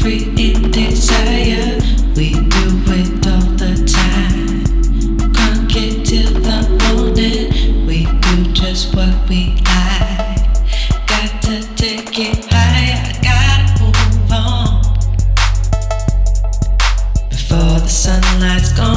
free in desire. We do it all the time. Till the morning. We do just what we like. Got to take it higher. Gotta move on before the sunlight's gone.